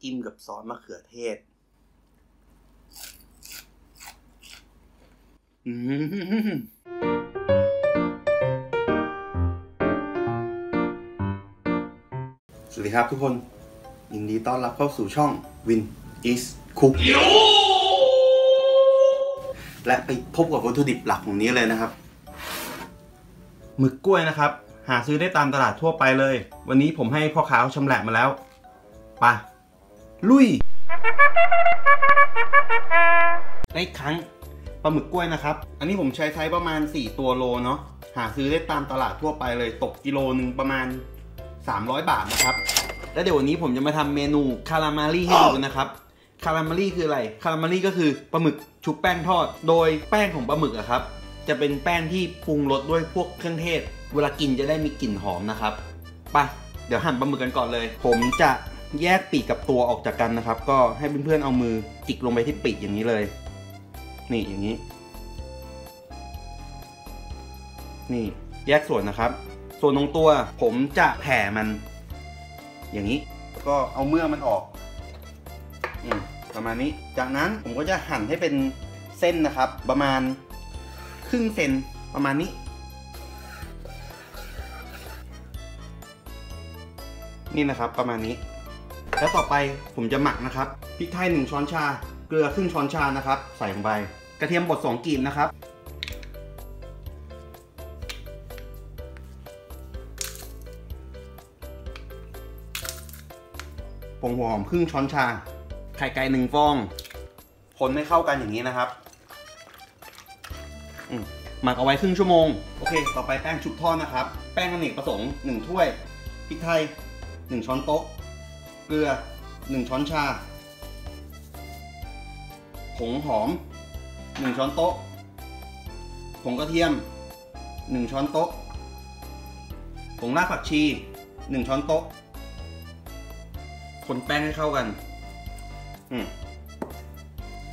จิ้มกับซอสมะเขือเทศ อืมสวัสดีครับทุกคน ยินดีต้อนรับเข้าสู่ช่อง Win is Cook และไปพบกับวัตถุดิบหลักของนี้เลยนะครับหมึกกล้วยนะครับ หาซื้อได้ตามตลาดทั่วไปเลย วันนี้ผมให้พ่อค้าเขาชำแหละมาแล้วปะลุย ได้ครั้งปลาหมึกกล้วยนะครับ อันนี้ผมใช้ไซส์ประมาณ 4 ตัวโลเนาะ หาซื้อได้ตามตลาดทั่วไปเลย ตกกิโลหนึ่งประมาณ 300 บาทนะครับ แล้วเดี๋ยววันนี้ผมจะมาทำเมนูคารามารีให้ดูนะครับ คารามารีคืออะไร คารามารีก็คือปลาหมึกชุบแป้งทอด โดยแป้งของปลาหมึกอะครับ จะเป็นแป้งที่ปรุงรสด้วยพวกเครื่องเทศ เวลากินจะได้มีกลิ่นหอมนะครับไปะเดี๋ยวหั่นปลาหมึกกันก่อนเลย ผมจะแยกปีกกับตัวออกจากกันนะครับ ก็ให้เพื่อนๆเอามือจิกลงไปที่ปีกอย่างนี้เลย นี่อย่างนี้ นี่แยกส่วนนะครับ ส่วนตรงตัวผมจะแผ่มัน อย่างนี้ ก็เอาเมื่อมันออกอประมาณนี้ จากนั้นผมก็จะหั่นให้เป็นเส้นนะครับ ประมาณครึ่งเซนประมาณนี้ นี่นะครับประมาณนี้ แล้วต่อไปผมจะหมักนะครับพริกไทยหนึ่งช้อนชา เกลือครึ่งช้อนชานะครับ ใส่ลงไป กระเทียมบดสองกลีบนะครับ ผงหัวหอมครึ่งช้อนชา ไข่ไก่หนึ่งฟอง คนให้เข้ากันอย่างนี้นะครับหมักเอาไว้ครึ่งชั่วโมง โอเค ต่อไปแป้งชุบทอดนะครับ แป้งอเนกประสงค์หนึ่งถ้วยพริกไทย หนึ่งช้อนโต๊ะ เกลือหนึ่งช้อนชา ผงหอมหนึ่งช้อนโต๊ะ ผงกระเทียมหนึ่งช้อนโต๊ะ ผงรากผักชีหนึ่งช้อนโต๊ะ คนแป้งให้เข้ากัน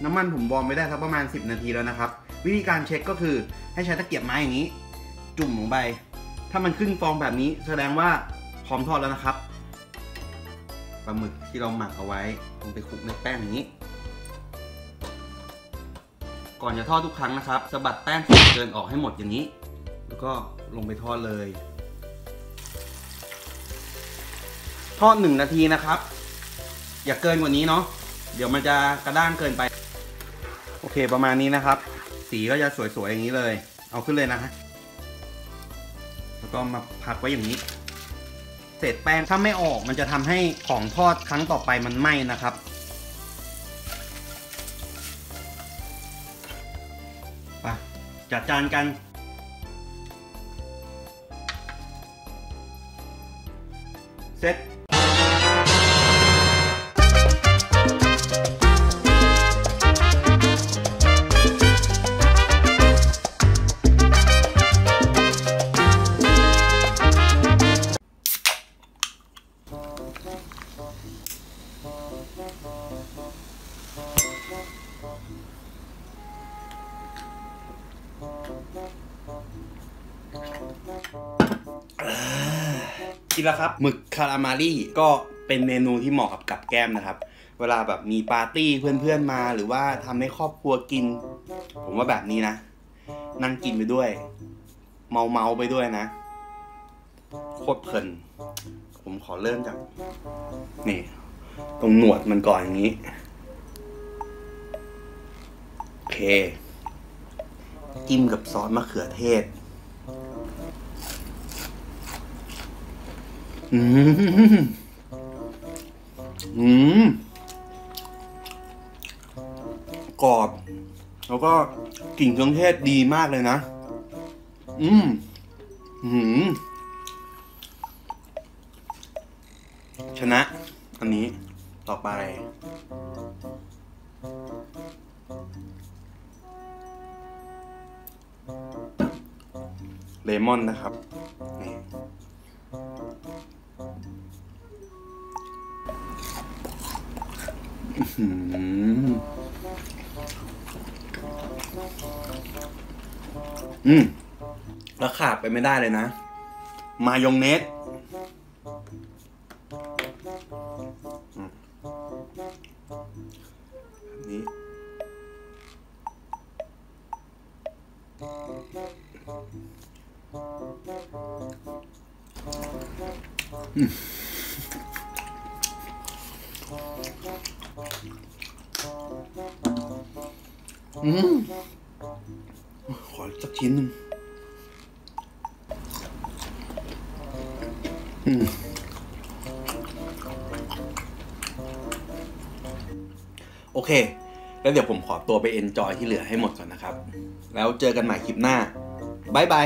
น้ำมันผมวอร์มไว้ได้ครับประมาณ 10 นาทีแล้วนะครับ วิธีการเช็คก็คือให้ใช้ตะเกียบไม้อย่างนี้ จุ่มลงไปถ้ามันขึ้นฟองแบบนี้แสดงว่าพร้อมทอดแล้วนะครับ ปลาหมึกที่เราหมักเอาไว้ลงไปคลุกในแป้งอย่างนี้ ก่อนจะทอดทุกครั้งนะครับสะบัดแป้งส่วนเกินออกให้หมดอย่างนี้ แล้วก็ลงไปทอดเลย ทอดหนึ่งนาทีนะครับ อย่าเกินกว่านี้เนาะเดี๋ยวมันจะกระด้างเกินไป โอเคประมาณนี้นะครับ สีก็จะสวยๆอย่างนี้เลย เอาขึ้นเลยนะฮะแล้วก็มาพักไว้อย่างนี้ เศษแป้งถ้าไม่ออกมันจะทำให้ของทอดครั้งต่อไปมันไหม้นะครับ ไปจัดจานกันเสร็จ กินแล้วครับหมึกคารามารีก็เป็นเมนูที่เหมาะกับกับแก้มนะครับ เวลาแบบมีปาร์ตี้เพื่อนๆมา หรือว่าทำให้ครอบครัวกิน ผมว่าแบบนี้นะ นั่งกินไปด้วย เมาเมาไปด้วยนะโคตรเพลิน ผมขอเริ่มจาก นี่ ตรงหนวดมันก่อนอย่างนี้ โอเค จิ้มกับซอสมะเขือเทศ อืมอืมกรอบ แล้วก็กลิ่นเครื่องเทศดีมากเลยนะ อืมอืมชนะ อันนี้ ต่อไป เลมอนนะครับนี่อืมอืมแล้วขาดไปไม่ได้เลยนะ มายองเนส อืมขอสักชิ้นหนึ่งอืมโอเค แล้วเดี๋ยวผมขอตัวไป enjoy ที่เหลือให้หมดก่อนนะครับ แล้วเจอกันใหม่คลิปหน้า bye bye